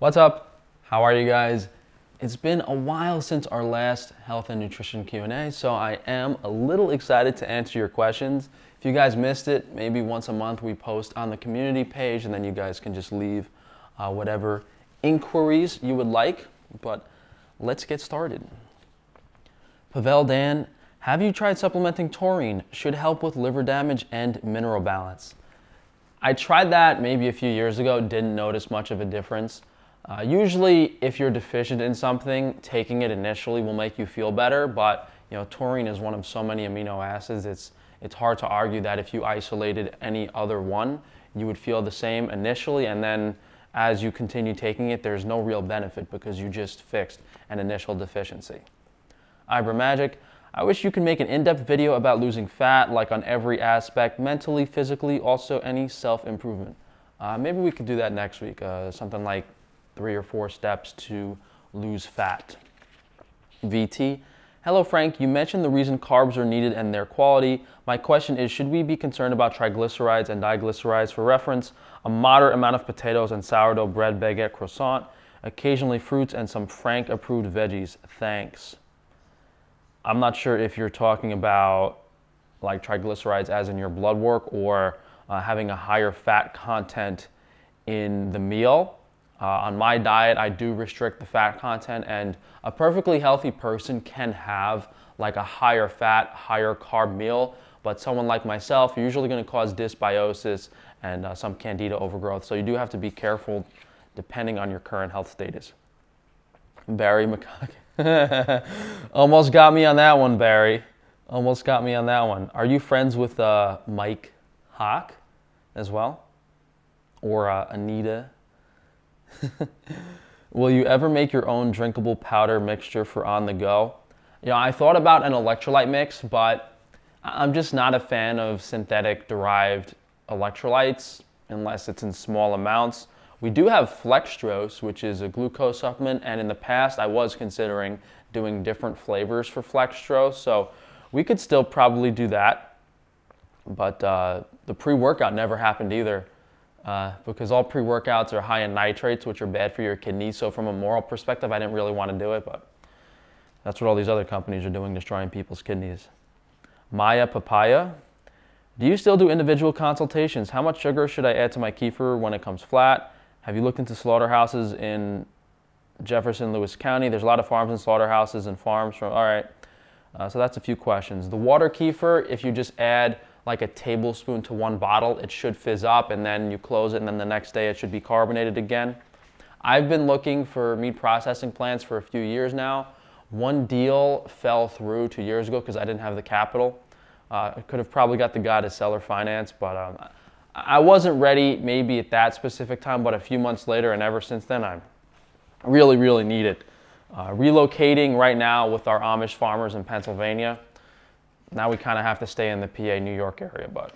What's up? How are you guys? It's been a while since our last health and nutrition Q&A, so I am a little excited to answer your questions. If you guys missed it, maybe once a month we post on the community page and then you guys can just leave uh, whatever inquiries you would like. But let's get started. Pavel Dan, have you tried supplementing taurine? Should help with liver damage and mineral balance. I tried that maybe a few years ago, didn't notice much of a difference. Uh, usually, if you're deficient in something, taking it initially will make you feel better, but you know, taurine is one of so many amino acids, it's, it's hard to argue that if you isolated any other one, you would feel the same initially, and then as you continue taking it, there's no real benefit because you just fixed an initial deficiency. Ibra Magic, I wish you could make an in-depth video about losing fat, like on every aspect, mentally, physically, also any self-improvement. Uh, maybe we could do that next week, uh, something like three or four steps to lose fat. VT, hello Frank, you mentioned the reason carbs are needed and their quality. My question is, should we be concerned about triglycerides and diglycerides? For reference, a moderate amount of potatoes and sourdough bread, baguette, croissant, occasionally fruits, and some Frank approved veggies. Thanks. I'm not sure if you're talking about like triglycerides as in your blood work or uh, having a higher fat content in the meal. Uh, on my diet, I do restrict the fat content, and a perfectly healthy person can have like a higher fat, higher carb meal. But someone like myself, you're usually going to cause dysbiosis and uh, some candida overgrowth. So you do have to be careful depending on your current health status. Barry McCoggin. Almost got me on that one, Barry. Almost got me on that one. Are you friends with uh, Mike Hawk as well? Or uh, Anita? Will you ever make your own drinkable powder mixture for on the go? You know, I thought about an electrolyte mix, but I'm just not a fan of synthetic derived electrolytes unless it's in small amounts. We do have Flextrose, which is a glucose supplement, and in the past I was considering doing different flavors for Flextrose, so we could still probably do that. But uh, the pre-workout never happened either, uh, because all pre-workouts are high in nitrates, which are bad for your kidneys. So from a moral perspective, I didn't really want to do it, but that's what all these other companies are doing, destroying people's kidneys. Maya Papaya, do you still do individual consultations? How much sugar should I add to my kefir when it comes flat? Have you looked into slaughterhouses in Jefferson, Lewis County? There's a lot of farms and slaughterhouses and farms from, all right. Uh, so that's a few questions. The water kefir, if you just add like a tablespoon to one bottle, it should fizz up and then you close it and then the next day it should be carbonated again. I've been looking for meat processing plants for a few years now. One deal fell through two years ago because I didn't have the capital. Uh, I could have probably got the guy to seller finance, but um, I wasn't ready maybe at that specific time, but a few months later, and ever since then, I really, really need it. Uh, relocating right now with our Amish farmers in Pennsylvania. Now we kind of have to stay in the PA, New York area, but.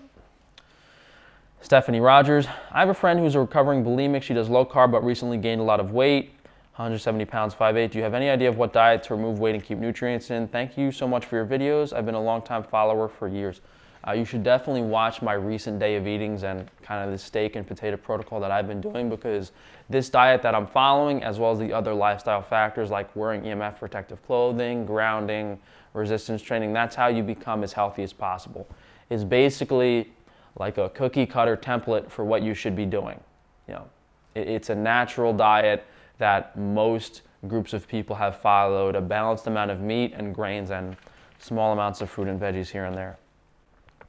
Stephanie Rogers, I have a friend who's a recovering bulimic. She does low carb, but recently gained a lot of weight. 170 pounds, 5'8". Do you have any idea of what diet to remove weight and keep nutrients in? Thank you so much for your videos. I've been a long time follower for years. Uh, you should definitely watch my recent day of eatings and kind of the steak and potato protocol that I've been doing because this diet that I'm following, as well as the other lifestyle factors like wearing EMF protective clothing, grounding, resistance training, that's how you become as healthy as possible. It's basically like a cookie cutter template for what you should be doing. You know, it, it's a natural diet that most groups of people have followed, a balanced amount of meat and grains and small amounts of fruit and veggies here and there.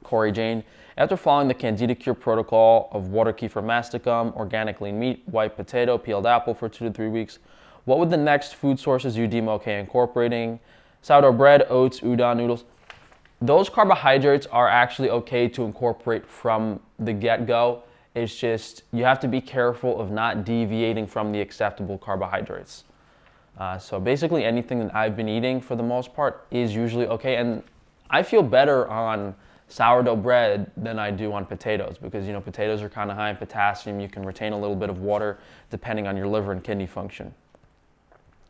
Corey Jane. After following the Candida Cure protocol of water kefir mastic gum, organic lean meat, white potato, peeled apple for two to three weeks, what would the next food sources you deem okay incorporating? Sourdough bread, oats, udon noodles. Those carbohydrates are actually okay to incorporate from the get-go. It's just you have to be careful of not deviating from the acceptable carbohydrates. Uh, so basically anything that I've been eating for the most part is usually okay. And I feel better on sourdough bread than I do on potatoes because you know potatoes are kind of high in potassium. You can retain a little bit of water depending on your liver and kidney function.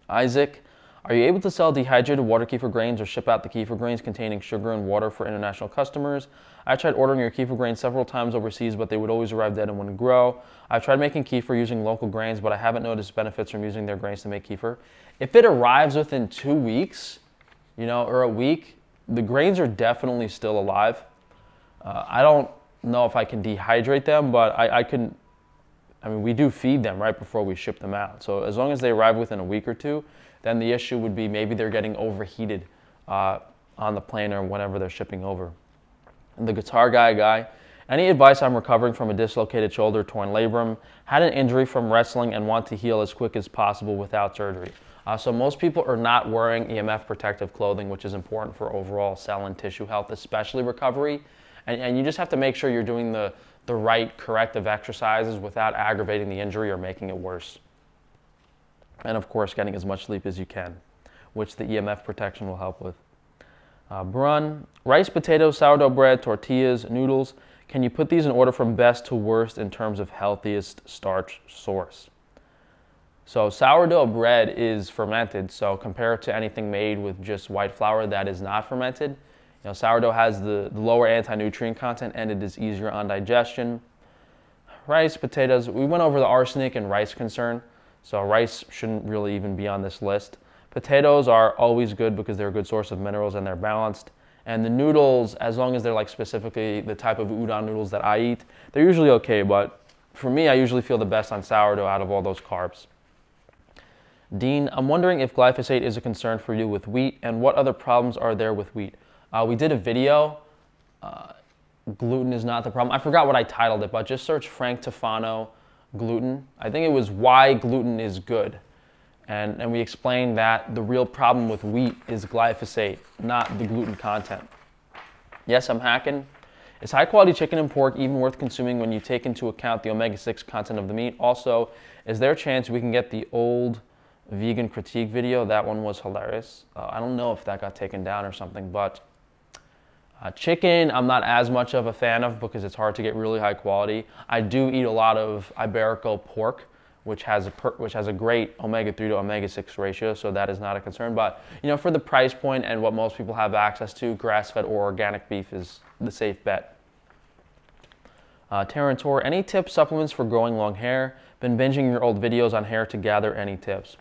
Isaac, Are you able to sell dehydrated water kefir grains or ship out the kefir grains containing sugar and water for international customers? I tried ordering your kefir grains several times overseas, but they would always arrive dead and wouldn't grow. I've tried making kefir using local grains, but I haven't noticed benefits from using their grains to make kefir. If it arrives within two weeks, you know, or a week, the grains are definitely still alive. Uh, I don't know if I can dehydrate them, but I, I can. I mean, we do feed them right before we ship them out. So as long as they arrive within a week or two, then the issue would be maybe they're getting overheated uh, on the plane or whenever they're shipping over. And the guitar guy guy, any advice I'm recovering from a dislocated shoulder, torn labrum, had an injury from wrestling and want to heal as quick as possible without surgery. Uh, so most people are not wearing EMF protective clothing, which is important for overall cell and tissue health, especially recovery. And, and you just have to make sure you're doing the, the right corrective exercises without aggravating the injury or making it worse and of course getting as much sleep as you can, which the EMF protection will help with. Uh, Brun, rice, potatoes, sourdough bread, tortillas, noodles. Can you put these in order from best to worst in terms of healthiest starch source? So sourdough bread is fermented, so compared to anything made with just white flour that is not fermented, you know, sourdough has the, the lower anti-nutrient content and it is easier on digestion. Rice, potatoes, we went over the arsenic and rice concern. So rice shouldn't really even be on this list. Potatoes are always good because they're a good source of minerals and they're balanced. And the noodles, as long as they're like specifically the type of udon noodles that I eat, they're usually okay. But for me, I usually feel the best on sourdough out of all those carbs. Dean, I'm wondering if glyphosate is a concern for you with wheat and what other problems are there with wheat? Uh, we did a video. Uh, gluten is not the problem. I forgot what I titled it, but just search Frank Tufano gluten. I think it was why gluten is good. And, and we explained that the real problem with wheat is glyphosate, not the gluten content. Yes, I'm hacking. Is high quality chicken and pork even worth consuming when you take into account the omega 6 content of the meat? Also, is there a chance we can get the old vegan critique video? That one was hilarious. Uh, I don't know if that got taken down or something, but uh, chicken, I'm not as much of a fan of because it's hard to get really high quality. I do eat a lot of Iberico pork, which has a which has a great omega-3 to omega-6 ratio, so that is not a concern. But you know, for the price point and what most people have access to, grass-fed or organic beef is the safe bet. Uh, Terrantor, any tips, supplements for growing long hair? Been binging your old videos on hair to gather any tips.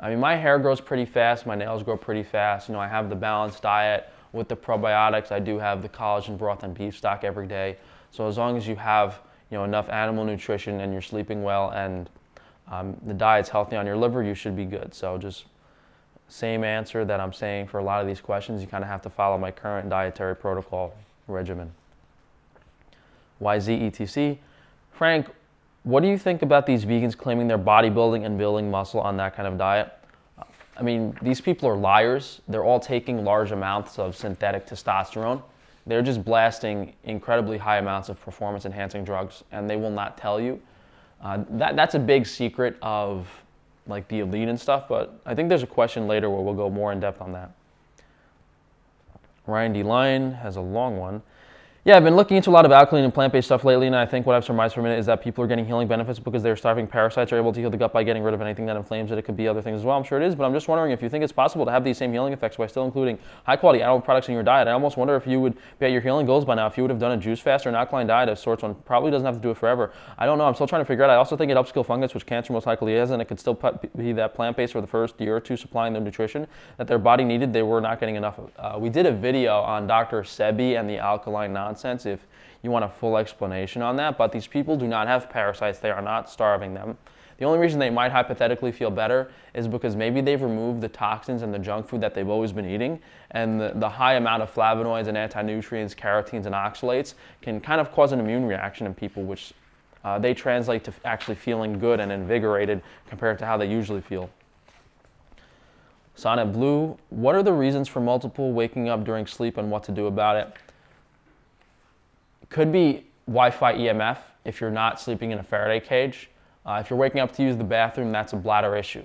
I mean, my hair grows pretty fast, my nails grow pretty fast. You know, I have the balanced diet with the probiotics, I do have the collagen broth and beef stock every day. So as long as you have you know enough animal nutrition and you're sleeping well and um, the diet's healthy on your liver, you should be good. So just same answer that I'm saying for a lot of these questions. You kind of have to follow my current dietary protocol regimen. YZETC. Frank, what do you think about these vegans claiming they're bodybuilding and building muscle on that kind of diet? I mean, these people are liars. They're all taking large amounts of synthetic testosterone. They're just blasting incredibly high amounts of performance enhancing drugs, and they will not tell you. Uh, that, that's a big secret of like the elite and stuff, but I think there's a question later where we'll go more in depth on that. Ryan D. Lyon has a long one. Yeah, I've been looking into a lot of alkaline and plant-based stuff lately, and I think what I've surmised from it is that people are getting healing benefits because they're starving parasites are able to heal the gut by getting rid of anything that inflames it. It could be other things as well. I'm sure it is, but I'm just wondering if you think it's possible to have these same healing effects by still including high-quality animal products in your diet. I almost wonder if you would be at your healing goals by now if you would have done a juice fast or an alkaline diet of sorts. One probably doesn't have to do it forever. I don't know. I'm still trying to figure out. I also think it kill fungus, which cancer most likely is, and it could still be that plant-based for the first year or two supplying them nutrition that their body needed. They were not getting enough of. Uh, we did a video on Dr. Sebi and the alkaline nonsense. Sense if you want a full explanation on that. But these people do not have parasites, they are not starving them. The only reason they might hypothetically feel better is because maybe they've removed the toxins and the junk food that they've always been eating, and the, the high amount of flavonoids and anti-nutrients, carotenes and oxalates can kind of cause an immune reaction in people, which uh, they translate to actually feeling good and invigorated compared to how they usually feel. Sonnet Blue, what are the reasons for multiple waking up during sleep and what to do about it? Could be Wi-Fi EMF if you're not sleeping in a Faraday cage. Uh, if you're waking up to use the bathroom, that's a bladder issue.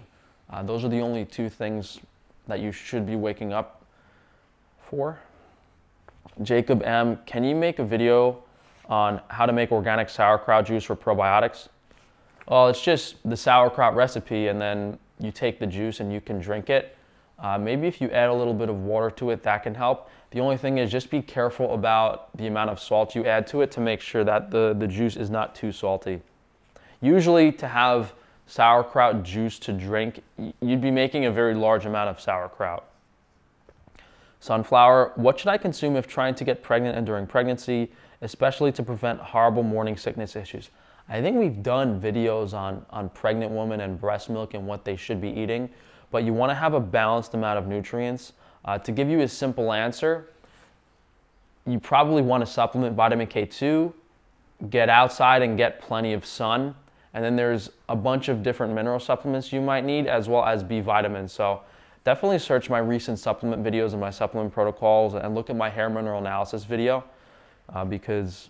Uh, those are the only two things that you should be waking up for. Jacob M, can you make a video on how to make organic sauerkraut juice for probiotics? Well, it's just the sauerkraut recipe and then you take the juice and you can drink it. Uh, maybe if you add a little bit of water to it, that can help. The only thing is just be careful about the amount of salt you add to it to make sure that the, the juice is not too salty. Usually to have sauerkraut juice to drink, you'd be making a very large amount of sauerkraut. Sunflower, what should I consume if trying to get pregnant and during pregnancy, especially to prevent horrible morning sickness issues? I think we've done videos on, on pregnant women and breast milk and what they should be eating, but you want to have a balanced amount of nutrients. Uh, to give you a simple answer, you probably want to supplement vitamin K2, get outside and get plenty of sun, and then there's a bunch of different mineral supplements you might need as well as B vitamins. So definitely search my recent supplement videos and my supplement protocols and look at my hair mineral analysis video uh, because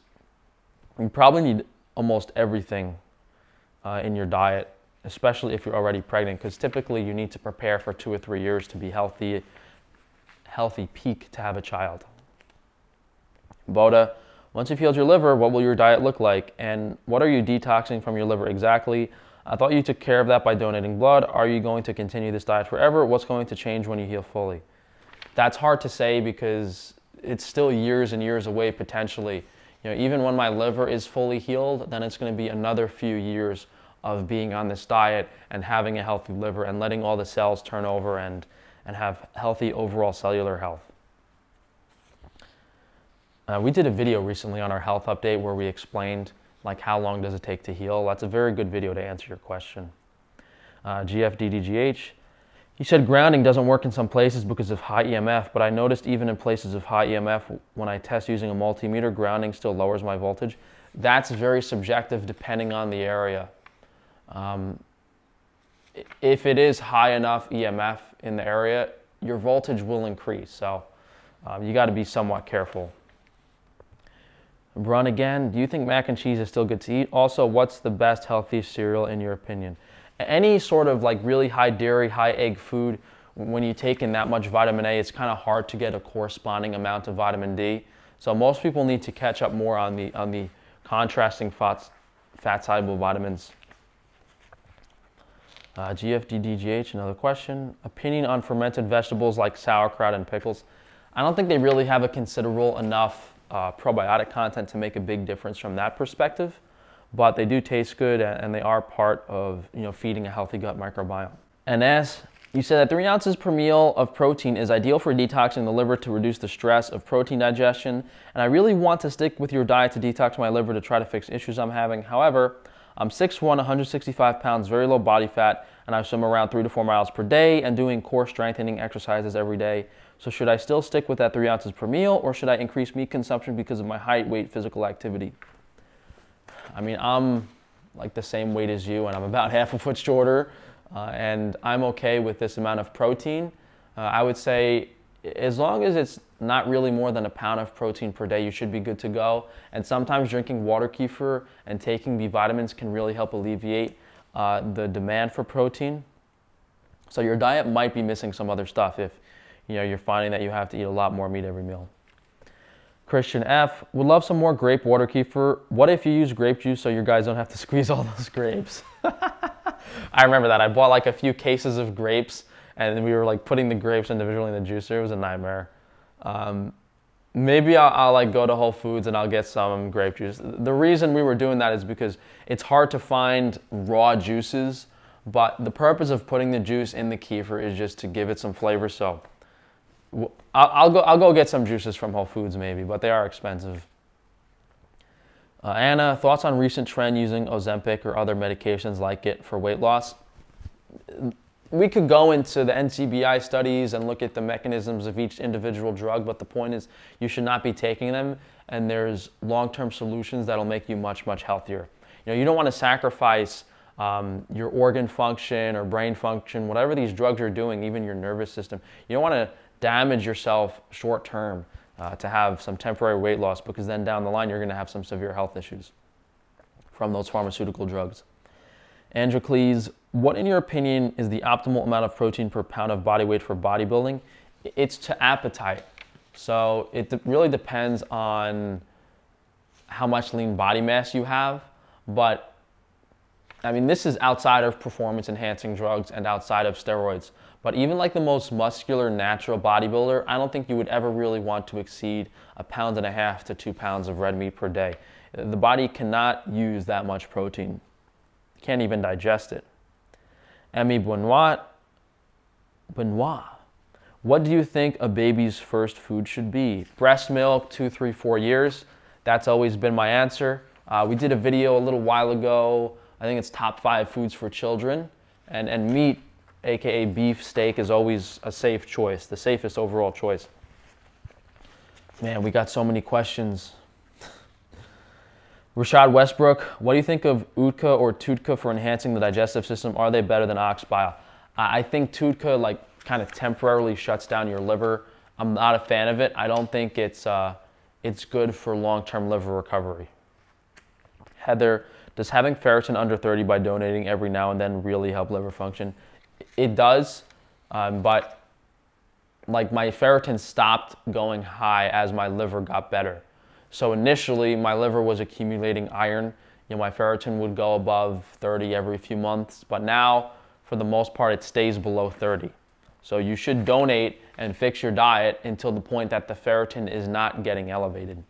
you probably need almost everything uh, in your diet, especially if you're already pregnant because typically you need to prepare for two or three years to be healthy, healthy peak to have a child. Boda, once you've healed your liver, what will your diet look like? And what are you detoxing from your liver exactly? I thought you took care of that by donating blood. Are you going to continue this diet forever? What's going to change when you heal fully? That's hard to say because it's still years and years away potentially. You know, even when my liver is fully healed, then it's going to be another few years of being on this diet and having a healthy liver and letting all the cells turn over and, and have healthy overall cellular health. Uh, we did a video recently on our health update where we explained like how long does it take to heal. That's a very good video to answer your question. Uh, GFDDGH, he said grounding doesn't work in some places because of high EMF, but I noticed even in places of high EMF, when I test using a multimeter, grounding still lowers my voltage. That's very subjective depending on the area. Um, if it is high enough EMF in the area, your voltage will increase. So um, you got to be somewhat careful. Run again. Do you think mac and cheese is still good to eat? Also, what's the best healthy cereal in your opinion? Any sort of like really high dairy, high egg food, when you take in that much vitamin A, it's kind of hard to get a corresponding amount of vitamin D. So most people need to catch up more on the on the contrasting fats, fat soluble vitamins. Uh, GFDDGH, another question. Opinion on fermented vegetables like sauerkraut and pickles. I don't think they really have a considerable enough uh, probiotic content to make a big difference from that perspective. But they do taste good and they are part of you know, feeding a healthy gut microbiome. And as you said that three ounces per meal of protein is ideal for detoxing the liver to reduce the stress of protein digestion. And I really want to stick with your diet to detox my liver to try to fix issues I'm having. However, I'm 6'1", 165 pounds, very low body fat, and I swim around three to four miles per day and doing core strengthening exercises every day. So should I still stick with that three ounces per meal or should I increase meat consumption because of my height, weight, physical activity? I mean, I'm like the same weight as you and I'm about half a foot shorter uh, and I'm okay with this amount of protein. Uh, I would say as long as it's not really more than a pound of protein per day, you should be good to go. And sometimes drinking water kefir and taking B vitamins can really help alleviate uh, the demand for protein. So your diet might be missing some other stuff if you know, you're finding that you have to eat a lot more meat every meal. Christian F. Would love some more grape water kefir. What if you use grape juice so your guys don't have to squeeze all those grapes? I remember that. I bought like a few cases of grapes and we were like putting the grapes individually in the juicer. It was a nightmare. Um, maybe I'll, I'll, like go to Whole Foods and I'll get some grape juice. The reason we were doing that is because it's hard to find raw juices, but the purpose of putting the juice in the kefir is just to give it some flavor. So I'll, I'll, go, I'll go get some juices from Whole Foods maybe, but they are expensive. Uh, Anna, thoughts on recent trend using Ozempic or other medications like it for weight loss? We could go into the NCBI studies and look at the mechanisms of each individual drug, but the point is you should not be taking them, and there's long-term solutions that'll make you much, much healthier. You know, you don't want to sacrifice um, your organ function or brain function, whatever these drugs are doing, even your nervous system. You don't want to damage yourself short term uh, to have some temporary weight loss because then down the line you're going to have some severe health issues from those pharmaceutical drugs. Androcles, what in your opinion is the optimal amount of protein per pound of body weight for bodybuilding? It's to appetite. So it really depends on how much lean body mass you have, but I mean, this is outside of performance enhancing drugs and outside of steroids. But even like the most muscular natural bodybuilder, I don't think you would ever really want to exceed a pound and a half to two pounds of red meat per day. The body cannot use that much protein, can't even digest it. Emmy Benoit, Benoit, what do you think a baby's first food should be? Breast milk, two, three, four years. That's always been my answer. Uh, we did a video a little while ago. I think it's top five foods for children. And, and meat, aka beef, steak, is always a safe choice, the safest overall choice. Man, we got so many questions. Rashad Westbrook, what do you think of UDCA or TUDCA for enhancing the digestive system? Are they better than ox bile? I think TUDCA like kind of temporarily shuts down your liver. I'm not a fan of it. I don't think it's uh, it's good for long-term liver recovery. Heather, does having ferritin under 30 by donating every now and then really help liver function? It does, um, but like my ferritin stopped going high as my liver got better. So initially, my liver was accumulating iron. You know, my ferritin would go above 30 every few months, but now, for the most part, it stays below 30. So you should donate and fix your diet until the point that the ferritin is not getting elevated.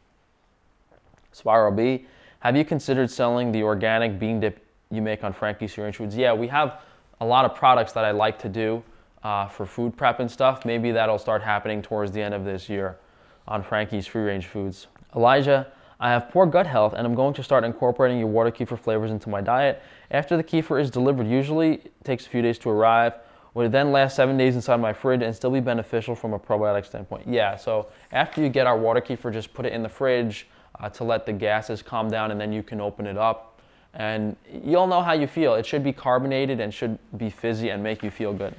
Spiral B, have you considered selling the organic bean dip you make on Frankie's Free Range Foods? Yeah, we have a lot of products that I like to do uh, for food prep and stuff. Maybe that'll start happening towards the end of this year on Frankie's Free Range Foods. Elijah, I have poor gut health and I'm going to start incorporating your water kefir flavors into my diet. After the kefir is delivered, usually it takes a few days to arrive. Would it then last seven days inside my fridge and still be beneficial from a probiotic standpoint? Yeah, so after you get our water kefir, just put it in the fridge uh, to let the gases calm down and then you can open it up. And you'll know how you feel. It should be carbonated and should be fizzy and make you feel good.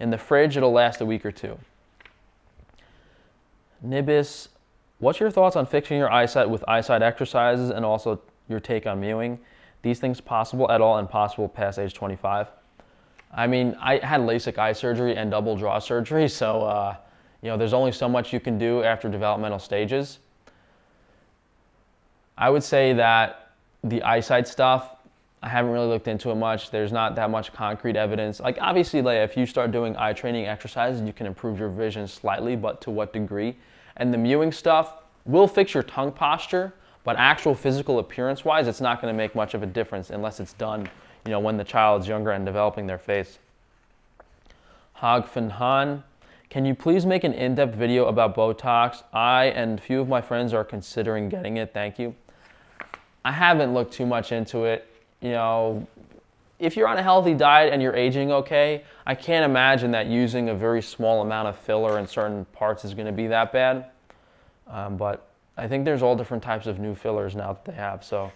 In the fridge, it'll last a week or two. Nibis What's your thoughts on fixing your eyesight with eyesight exercises and also your take on mewing? These things possible at all and possible past age 25? I mean, I had LASIK eye surgery and double jaw surgery, so uh, you know, there's only so much you can do after developmental stages. I would say that the eyesight stuff, I haven't really looked into it much. There's not that much concrete evidence. Like obviously, like if you start doing eye training exercises, you can improve your vision slightly, but to what degree? And the mewing stuff will fix your tongue posture, but actual physical appearance wise, it's not going to make much of a difference unless it's done, you know, when the child's younger and developing their face. Hagfen Han, can you please make an in-depth video about Botox? I and a few of my friends are considering getting it. Thank you. I haven't looked too much into it. You know, if you're on a healthy diet and you're aging okay, I can't imagine that using a very small amount of filler in certain parts is going to be that bad. Um, but I think there's all different types of new fillers now that they have, so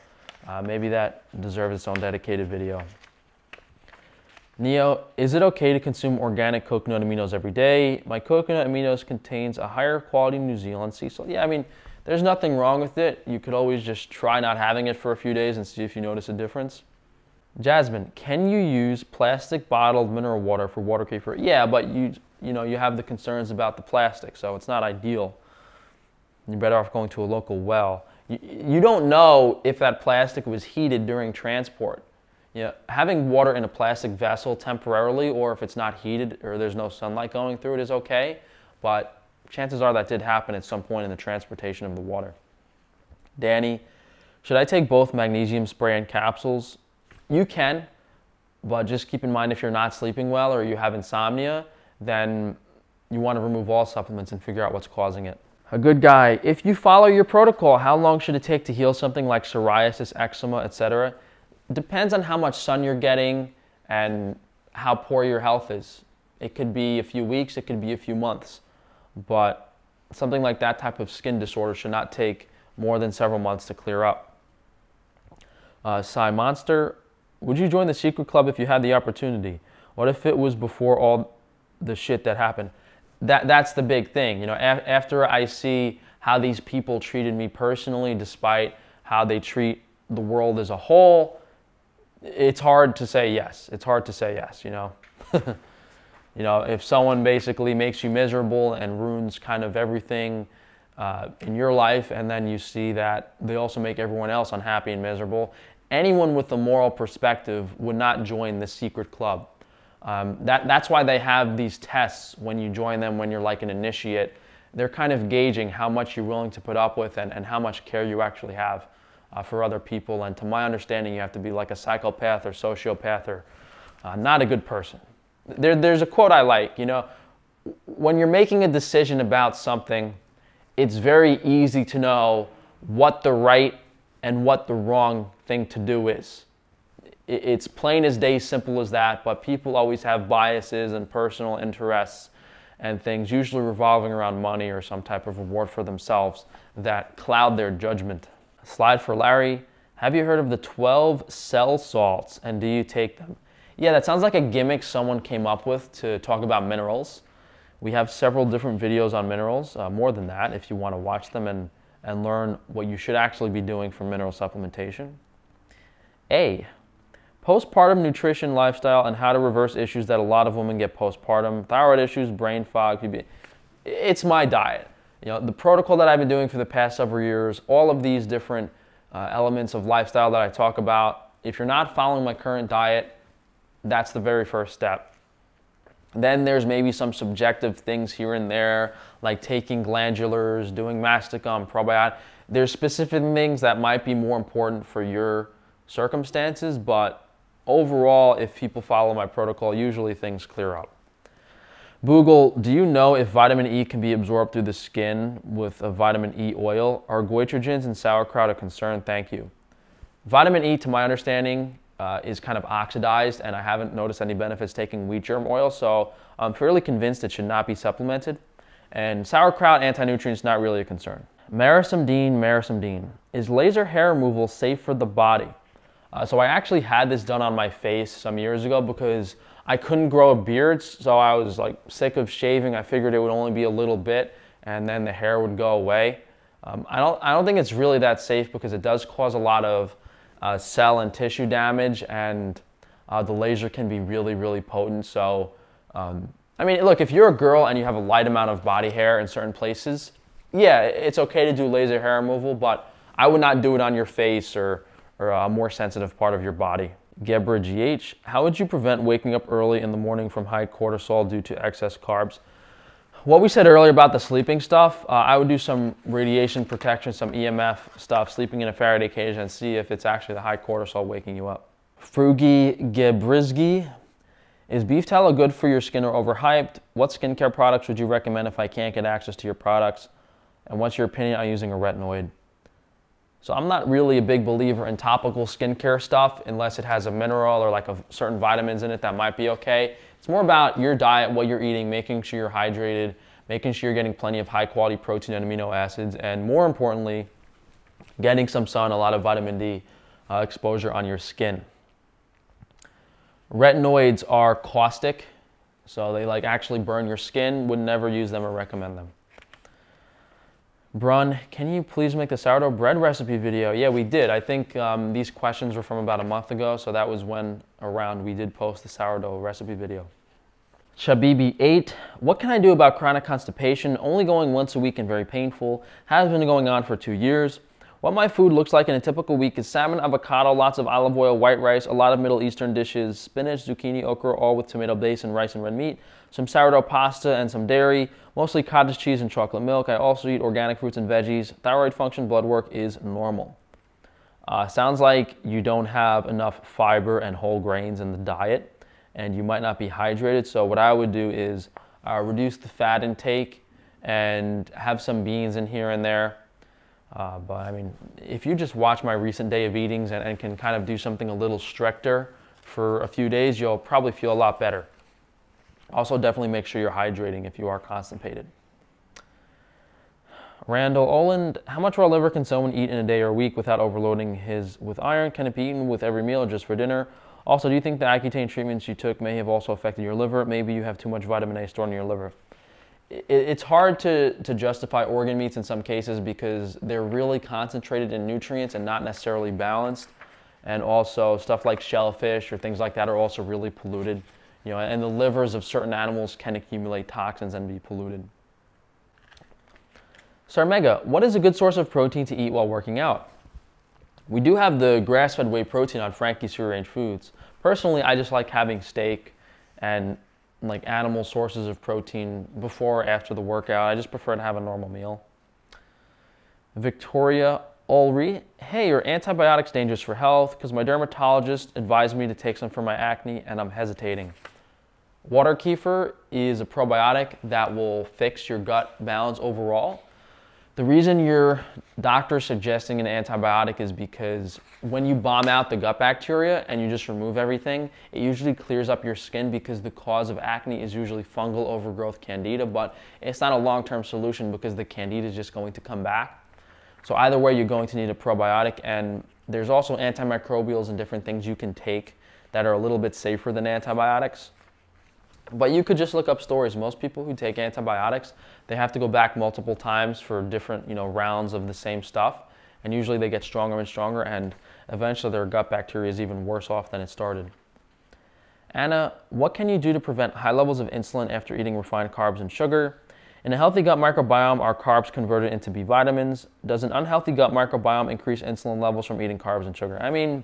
uh, maybe that deserves its own dedicated video. Neo, is it okay to consume organic coconut aminos every day? My coconut aminos contains a higher quality New Zealand sea salt. Yeah, I mean, there's nothing wrong with it. You could always just try not having it for a few days and see if you notice a difference. Jasmine, can you use plastic bottled mineral water for water kefir? Yeah, but you you know you have the concerns about the plastic, so it's not ideal. You're better off going to a local well. You, you don't know if that plastic was heated during transport. Know, having water in a plastic vessel temporarily, or if it's not heated or there's no sunlight going through it, is okay. But chances are that did happen at some point in the transportation of the water. Danny, should I take both magnesium spray and capsules? You can, but just keep in mind if you're not sleeping well or you have insomnia, then you want to remove all supplements and figure out what's causing it. A good guy. If you follow your protocol, how long should it take to heal something like psoriasis, eczema, etc.? Depends on how much sun you're getting and how poor your health is. It could be a few weeks, it could be a few months. But something like that type of skin disorder should not take more than several months to clear up. Uh, Psy Monster, would you join the secret club if you had the opportunity? What if it was before all the shit that happened? That, that's the big thing. You know, af- after I see how these people treated me personally, despite how they treat the world as a whole, it's hard to say yes. It's hard to say yes, you know. you know, if someone basically makes you miserable and ruins kind of everything uh, in your life, and then you see that they also make everyone else unhappy and miserable, anyone with a moral perspective would not join this secret club. Um, that, that's why they have these tests when you join them when you're like an initiate. They're kind of gauging how much you're willing to put up with and, and how much care you actually have uh, for other people. And to my understanding, you have to be like a psychopath or sociopath or uh, not a good person. There, there's a quote I like, you know, when you're making a decision about something, it's very easy to know what the right and what the wrong thing to do is. It's plain as day, simple as that, but people always have biases and personal interests and things, usually revolving around money or some type of reward for themselves, that cloud their judgment. Slide for Larry. Have you heard of the 12 cell salts and do you take them? Yeah, that sounds like a gimmick someone came up with to talk about minerals. We have several different videos on minerals, uh, more than that, if you want to watch them and, and learn what you should actually be doing for mineral supplementation. A, postpartum nutrition lifestyle and how to reverse issues that a lot of women get postpartum thyroid issues, brain fog. PB. It's my diet. You know, the protocol that I've been doing for the past several years, all of these different uh, elements of lifestyle that I talk about, if you're not following my current diet, that's the very first step. Then there's maybe some subjective things here and there, like taking glandulars, doing mastic gum, probiotic. There's specific things that might be more important for your circumstances, but overall, if people follow my protocol, usually things clear up. Boogle, do you know if vitamin E can be absorbed through the skin with a vitamin E oil? Are goitrogens and sauerkraut a concern? Thank you. Vitamin E, to my understanding, uh, is kind of oxidized, and I haven't noticed any benefits taking wheat germ oil, so I'm fairly convinced it should not be supplemented. And sauerkraut anti-nutrients not really a concern. Marisum Dean, Is laser hair removal safe for the body? Uh, so I actually had this done on my face some years ago because I couldn't grow a beard, so I was like sick of shaving. I figured it would only be a little bit, and then the hair would go away. Um, I don't, I don't think it's really that safe because it does cause a lot of uh, cell and tissue damage, and uh, the laser can be really, really potent. So, um, I mean, look, if you're a girl and you have a light amount of body hair in certain places, yeah, it's okay to do laser hair removal, but I would not do it on your face or, or a more sensitive part of your body. Gebra GH, how would you prevent waking up early in the morning from high cortisol due to excess carbs? What we said earlier about the sleeping stuff, uh, I would do some radiation protection, some EMF stuff, sleeping in a Faraday cage, and see if it's actually the high cortisol waking you up. Frugi Gebrizgi, is beef tallow good for your skin or overhyped? What skincare products would you recommend if I can't get access to your products? And what's your opinion on using a retinoid? So I'm not really a big believer in topical skincare stuff unless it has a mineral or like a certain vitamins in it that might be okay. It's more about your diet, what you're eating, making sure you're hydrated, making sure you're getting plenty of high quality protein and amino acids, and more importantly, getting some sun, a lot of vitamin D uh, exposure on your skin. Retinoids are caustic, so they like actually burn your skin. Would never use them or recommend them. Brun, can you please make the sourdough bread recipe video? Yeah, we did. I think um, these questions were from about a month ago, so that was when around we did post the sourdough recipe video. Chabibi8, what can I do about chronic constipation? Only going once a week and very painful. Has been going on for two years. What my food looks like in a typical week is salmon, avocado, lots of olive oil, white rice, a lot of Middle Eastern dishes, spinach, zucchini, okra, all with tomato base and rice and red meat some sourdough pasta, and some dairy, mostly cottage cheese and chocolate milk. I also eat organic fruits and veggies. Thyroid function blood work is normal. Uh, sounds like you don't have enough fiber and whole grains in the diet, and you might not be hydrated. So what I would do is uh, reduce the fat intake and have some beans in here and there. Uh, but I mean, if you just watch my recent day of eatings and, and can kind of do something a little stricter for a few days, you'll probably feel a lot better. Also, definitely make sure you're hydrating if you are constipated. Randall Oland, how much raw liver can someone eat in a day or a week without overloading his with iron? Can it be eaten with every meal or just for dinner? Also, do you think the Accutane treatments you took may have also affected your liver? Maybe you have too much vitamin A stored in your liver. It's hard to, to justify organ meats in some cases because they're really concentrated in nutrients and not necessarily balanced. And also, stuff like shellfish or things like that are also really polluted. You know, and the livers of certain animals can accumulate toxins and be polluted. Sarmega, what is a good source of protein to eat while working out? We do have the grass-fed whey protein on Frankie's Free Range Foods. Personally, I just like having steak and like animal sources of protein before or after the workout. I just prefer to have a normal meal. Victoria Ulri, hey, are antibiotics dangerous for health? Because my dermatologist advised me to take some for my acne and I'm hesitating. Water kefir is a probiotic that will fix your gut balance overall. The reason your doctor is suggesting an antibiotic is because when you bomb out the gut bacteria and you just remove everything, it usually clears up your skin because the cause of acne is usually fungal overgrowth candida, but it's not a long-term solution because the candida is just going to come back. So either way, you're going to need a probiotic and there's also antimicrobials and different things you can take that are a little bit safer than antibiotics. But you could just look up stories. Most people who take antibiotics, they have to go back multiple times for different, you know, rounds of the same stuff. And usually they get stronger and stronger and eventually their gut bacteria is even worse off than it started. Anna, what can you do to prevent high levels of insulin after eating refined carbs and sugar? In a healthy gut microbiome, are carbs converted into B vitamins? Does an unhealthy gut microbiome increase insulin levels from eating carbs and sugar? I mean,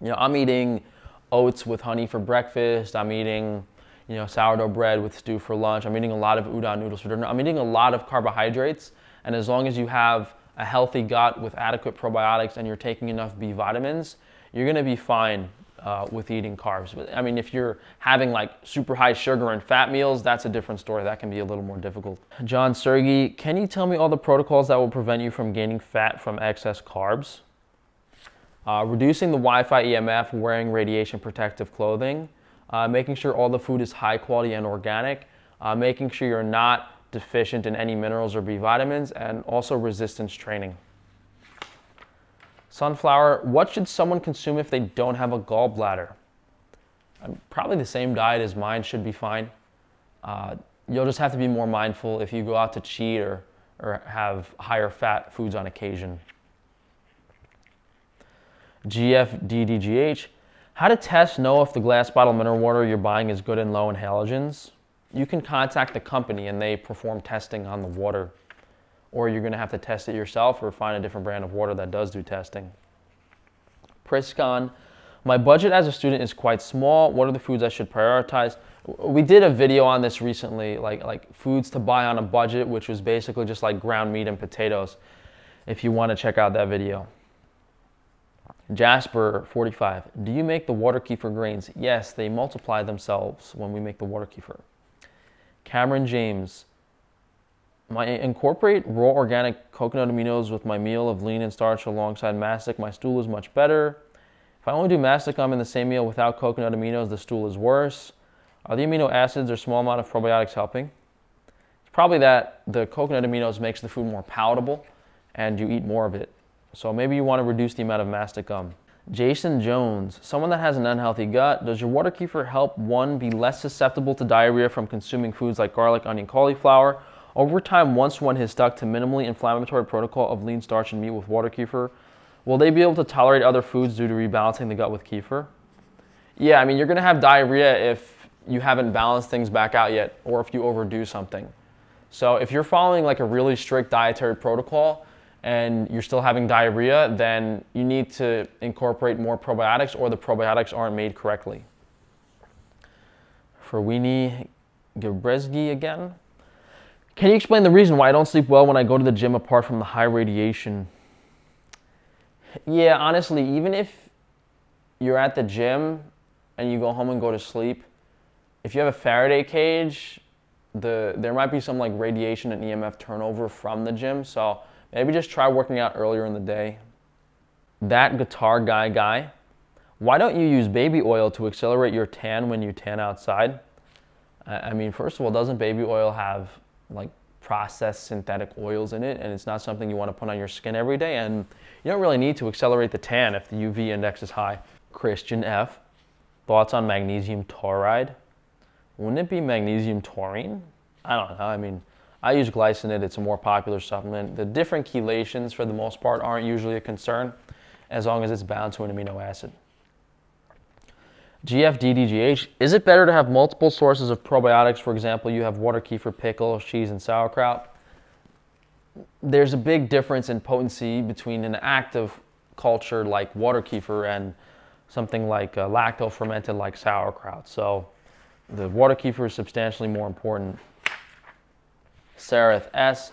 you know, I'm eating oats with honey for breakfast. I'm eating you know, sourdough bread with stew for lunch. I'm eating a lot of udon noodles for dinner. I'm eating a lot of carbohydrates. And as long as you have a healthy gut with adequate probiotics and you're taking enough B vitamins, you're gonna be fine uh, with eating carbs. But, I mean, if you're having like super high sugar and fat meals, that's a different story. That can be a little more difficult. John Sergi, can you tell me all the protocols that will prevent you from gaining fat from excess carbs? Uh, reducing the Wi-Fi EMF, wearing radiation protective clothing, uh, making sure all the food is high quality and organic, uh, making sure you're not deficient in any minerals or B vitamins, and also resistance training. Sunflower, what should someone consume if they don't have a gallbladder? Um, probably the same diet as mine should be fine. Uh, you'll just have to be more mindful if you go out to cheat or, or have higher fat foods on occasion. GFDDGH, how to test, know if the glass bottle mineral water you're buying is good and low in halogens. You can contact the company and they perform testing on the water. Or you're gonna have to test it yourself or find a different brand of water that does do testing. Priscon, my budget as a student is quite small. What are the foods I should prioritize? We did a video on this recently, like, like foods to buy on a budget, which was basically just like ground meat and potatoes, if you wanna check out that video. Jasper 45. Do you make the water kefir grains? Yes, they multiply themselves when we make the water kefir. Cameron James. I incorporate raw organic coconut aminos with my meal of lean and starch alongside mastic. My stool is much better. If I only do mastic gum in the same meal without coconut aminos, the stool is worse. Are the amino acids or small amount of probiotics helping? It's probably that the coconut aminos makes the food more palatable and you eat more of it. So maybe you want to reduce the amount of mastic gum. Jason Jones, someone that has an unhealthy gut, does your water kefir help one be less susceptible to diarrhea from consuming foods like garlic, onion, cauliflower? Over time, once one has stuck to minimally inflammatory protocol of lean starch and meat with water kefir, will they be able to tolerate other foods due to rebalancing the gut with kefir? Yeah, I mean, you're gonna have diarrhea if you haven't balanced things back out yet or if you overdo something. So if you're following like a really strict dietary protocol, and you're still having diarrhea, then you need to incorporate more probiotics or the probiotics aren't made correctly. For Weenie Gebresgi again. Can you explain the reason why I don't sleep well when I go to the gym apart from the high radiation? Yeah, honestly, even if you're at the gym and you go home and go to sleep, if you have a Faraday cage, the there might be some like radiation and EMF turnover from the gym. So Maybe just try working out earlier in the day. That guitar guy guy, why don't you use baby oil to accelerate your tan when you tan outside? I mean, first of all, doesn't baby oil have like processed synthetic oils in it and it's not something you want to put on your skin every day and you don't really need to accelerate the tan if the UV index is high. Christian F, thoughts on magnesium tauride? Wouldn't it be magnesium taurine? I don't know. I mean, I use glycinate, it's a more popular supplement. The different chelations for the most part aren't usually a concern as long as it's bound to an amino acid. GFDDGH, is it better to have multiple sources of probiotics? For example, you have water kefir, pickle, cheese, and sauerkraut. There's a big difference in potency between an active culture like water kefir and something like uh, lacto fermented like sauerkraut. So the water kefir is substantially more important. Sareth S.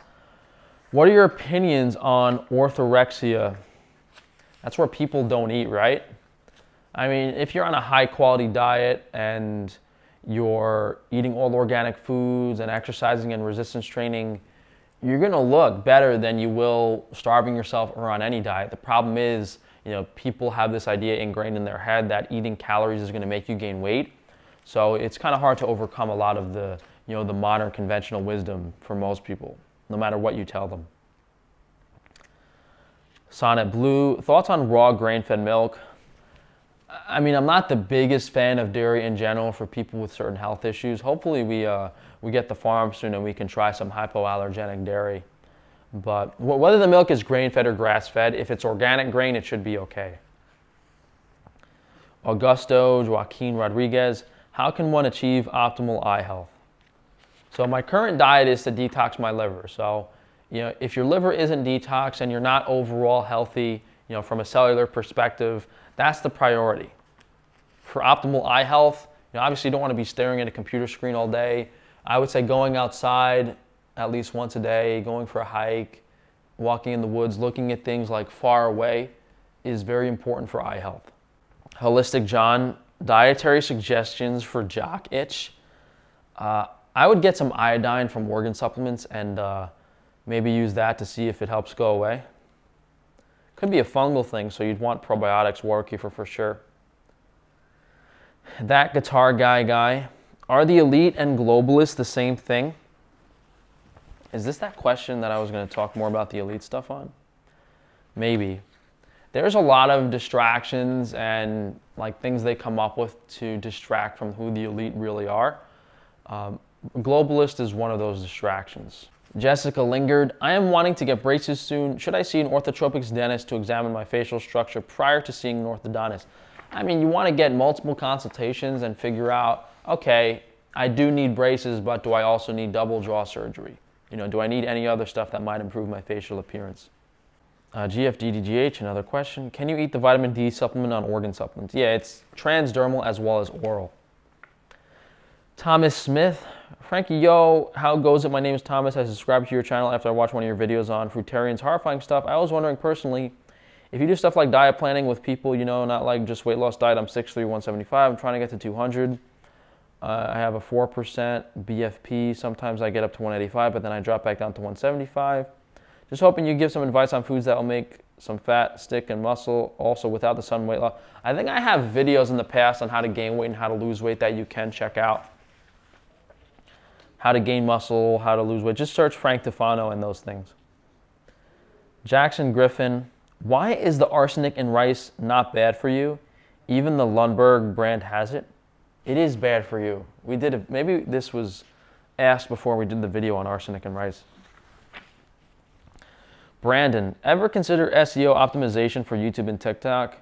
What are your opinions on orthorexia? That's where people don't eat, right? I mean, if you're on a high quality diet and you're eating all organic foods and exercising and resistance training, you're going to look better than you will starving yourself or on any diet. The problem is, you know, people have this idea ingrained in their head that eating calories is going to make you gain weight. So it's kind of hard to overcome a lot of the, you know, the modern conventional wisdom for most people, no matter what you tell them. Sonnet Blue, thoughts on raw grain-fed milk? I mean, I'm not the biggest fan of dairy in general for people with certain health issues. Hopefully, we uh, we get the farm soon and we can try some hypoallergenic dairy. But whether the milk is grain-fed or grass-fed, if it's organic grain, it should be okay. Augusto Joaquin Rodriguez, how can one achieve optimal eye health? So my current diet is to detox my liver. So, you know, if your liver isn't detoxed and you're not overall healthy, you know, from a cellular perspective, that's the priority. For optimal eye health, you know, obviously you don't want to be staring at a computer screen all day. I would say going outside at least once a day, going for a hike, walking in the woods, looking at things like far away is very important for eye health. Holistic John, dietary suggestions for jock itch. Uh, I would get some iodine from organ supplements and uh, maybe use that to see if it helps go away. Could be a fungal thing, so you'd want probiotics, water kefir for sure. That guitar guy guy. Are the elite and globalists the same thing? Is this that question that I was going to talk more about the elite stuff on? Maybe. There's a lot of distractions and like things they come up with to distract from who the elite really are. Um, globalist is one of those distractions. Jessica lingered. I am wanting to get braces soon. Should I see an orthotropics dentist to examine my facial structure prior to seeing an orthodontist? I mean, you want to get multiple consultations and figure out, okay, I do need braces, but do I also need double jaw surgery? You know, do I need any other stuff that might improve my facial appearance? Uh, GFDDGH, another question. Can you eat the vitamin D supplement on organ supplements? Yeah, it's transdermal as well as oral. Thomas Smith, Frankie, yo, how goes it? My name is Thomas. I subscribed to your channel after I watched one of your videos on fruitarians' horrifying stuff. I was wondering personally, if you do stuff like diet planning with people, you know, not like just weight loss diet, I'm 6'3", 175, I'm trying to get to 200. Uh, I have a 4% BFP. Sometimes I get up to 185, but then I drop back down to 175. Just hoping you give some advice on foods that will make some fat stick and muscle, also without the sun weight loss. I think I have videos in the past on how to gain weight and how to lose weight that you can check out. How to gain muscle, how to lose weight. Just search Frank Tufano and those things. Jackson Griffin, why is the arsenic in rice not bad for you? Even the Lundberg brand has it. It is bad for you. We did it, maybe this was asked before we did the video on arsenic and rice. Brandon, ever consider SEO optimization for YouTube and TikTok?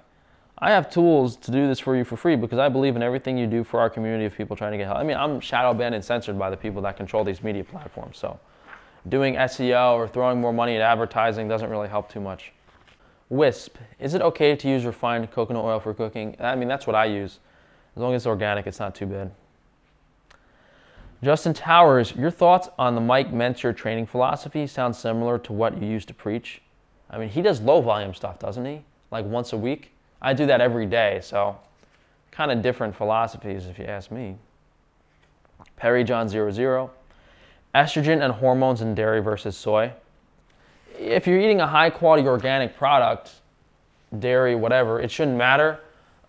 I have tools to do this for you for free because I believe in everything you do for our community of people trying to get help. I mean, I'm shadow banned and censored by the people that control these media platforms. So doing SEO or throwing more money at advertising doesn't really help too much. Wisp, is it okay to use refined coconut oil for cooking? I mean, that's what I use. As long as it's organic, it's not too bad. Justin Towers, your thoughts on the Mike Mentzer training philosophy sound similar to what you used to preach. I mean, he does low volume stuff, doesn't he? Like once a week. I do that every day, so kind of different philosophies if you ask me. Perry John 00. Estrogen and hormones in dairy versus soy. If you're eating a high quality organic product, dairy, whatever, it shouldn't matter.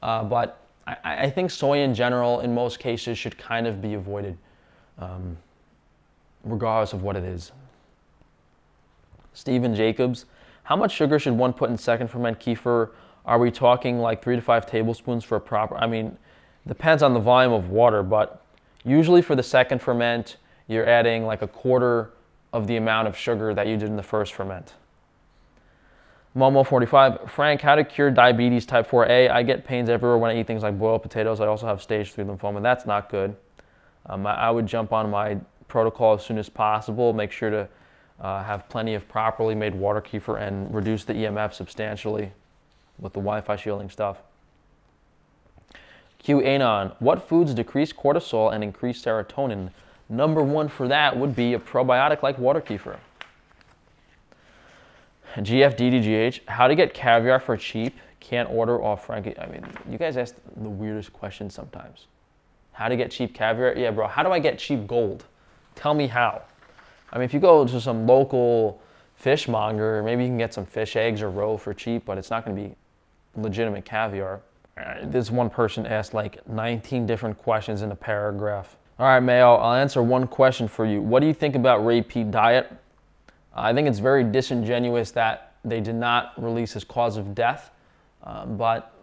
Uh, but I, I, think soy in general, in most cases, should kind of be avoided, um, regardless of what it is. Stephen Jacobs, how much sugar should one put in second ferment kefir? Are we talking like three to five tablespoons for a proper? I mean, depends on the volume of water, but usually for the second ferment, you're adding like a quarter of the amount of sugar that you did in the first ferment. Momo45, Frank, how to cure diabetes type 4A? I get pains everywhere when I eat things like boiled potatoes. I also have stage 3 lymphoma. That's not good. Um, I, I, would jump on my protocol as soon as possible. Make sure to uh, have plenty of properly made water kefir and reduce the EMF substantially. With the Wi-Fi shielding stuff. QAnon, what foods decrease cortisol and increase serotonin? Number one for that would be a probiotic like water kefir. GFDDGH, how to get caviar for cheap? Can't order off Frankie. I mean, you guys ask the weirdest questions sometimes. How to get cheap caviar? Yeah, bro, how do I get cheap gold? Tell me how. I mean, if you go to some local fishmonger, maybe you can get some fish eggs or roe for cheap, but it's not going to be legitimate caviar. Uh, this one person asked like 19 different questions in a paragraph. All right, Mayo, I'll answer one question for you. What do you think about Ray Peat diet? I think it's very disingenuous that they did not release his cause of death. Um, but,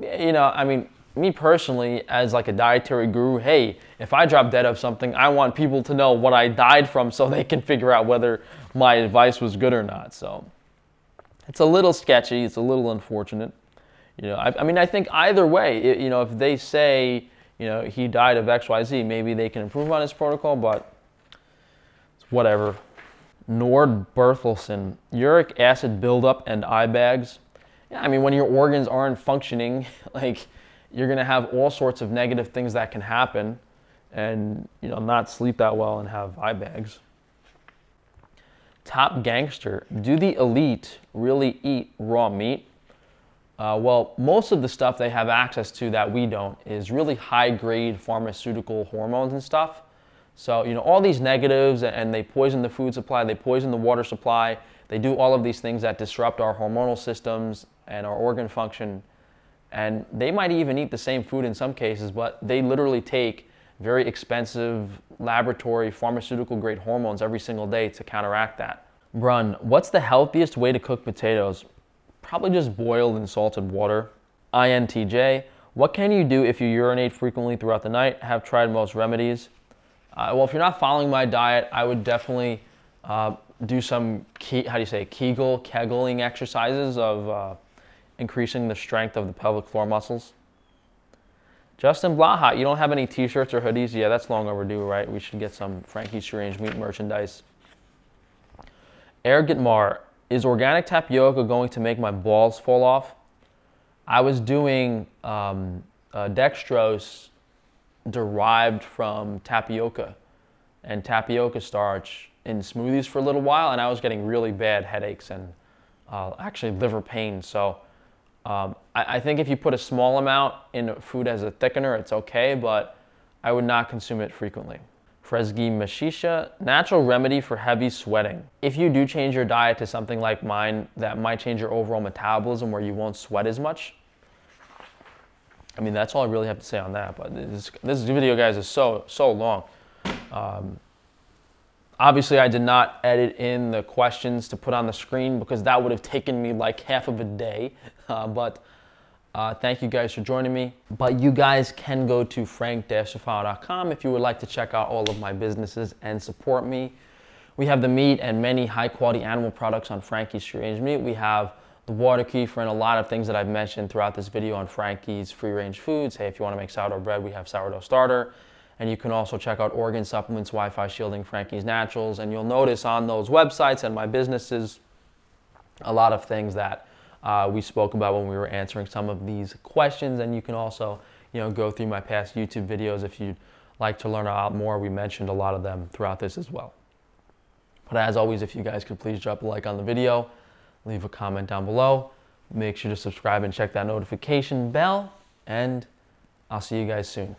you know, I mean, me personally, as like a dietary guru, hey, if I drop dead of something, I want people to know what I died from so they can figure out whether my advice was good or not. So it's a little sketchy. It's a little unfortunate. You know, I, I mean, I think either way, you know, if they say, you know, he died of X, Y, Z, maybe they can improve on his protocol, but it's whatever. Nord Berthelsen, uric acid buildup and eye bags. Yeah, I mean, when your organs aren't functioning, like you're gonna have all sorts of negative things that can happen, and you know, not sleep that well and have eye bags. Top gangster, do the elite really eat raw meat? Uh, well, most of the stuff they have access to that we don't is really high grade pharmaceutical hormones and stuff. So, you know, all these negatives and they poison the food supply, they poison the water supply, they do all of these things that disrupt our hormonal systems and our organ function. And they might even eat the same food in some cases, but they literally take very expensive laboratory pharmaceutical grade hormones every single day to counteract that. Brun, what's the healthiest way to cook potatoes? Probably just boiled in salted water. INTJ, what can you do if you urinate frequently throughout the night? Have tried most remedies. Uh, well, if you're not following my diet, I would definitely uh, do some, key, how do you say, Kegel, kegling exercises of uh, increasing the strength of the pelvic floor muscles. Justin Blaha, you don't have any t-shirts or hoodies? Yeah, that's long overdue, right? We should get some Frankie's Free Range Meat merchandise. Air Gitmar, is organic tapioca going to make my balls fall off? I was doing um, dextrose derived from tapioca and tapioca starch in smoothies for a little while, and I was getting really bad headaches and uh, actually liver pain. So um, I, I, think if you put a small amount in food as a thickener, it's okay, but I would not consume it frequently. Fresgi Mashisha, natural remedy for heavy sweating. If you do change your diet to something like mine that might change your overall metabolism where you won't sweat as much, I mean, that's all I really have to say on that. But this, this video, guys, is so, so long. Um, obviously, I did not edit in the questions to put on the screen because that would have taken me like half of a day. Uh, but uh, thank you guys for joining me. But you guys can go to frank-tufano.com if you would like to check out all of my businesses and support me. We have the meat and many high quality animal products on Frankie's Free Range Meat. We have the water kefir and a lot of things that I've mentioned throughout this video on Frankie's free range foods. Hey, if you want to make sourdough bread, we have sourdough starter. And you can also check out organ supplements, Wi-Fi shielding, Frankie's Naturals. And you'll notice on those websites and my businesses, a lot of things that uh, we spoke about when we were answering some of these questions. And you can also, you know, go through my past YouTube videos if you'd like to learn a lot more. We mentioned a lot of them throughout this as well. But as always, if you guys could please drop a like on the video, leave a comment down below. Make sure to subscribe and check that notification bell. And I'll see you guys soon.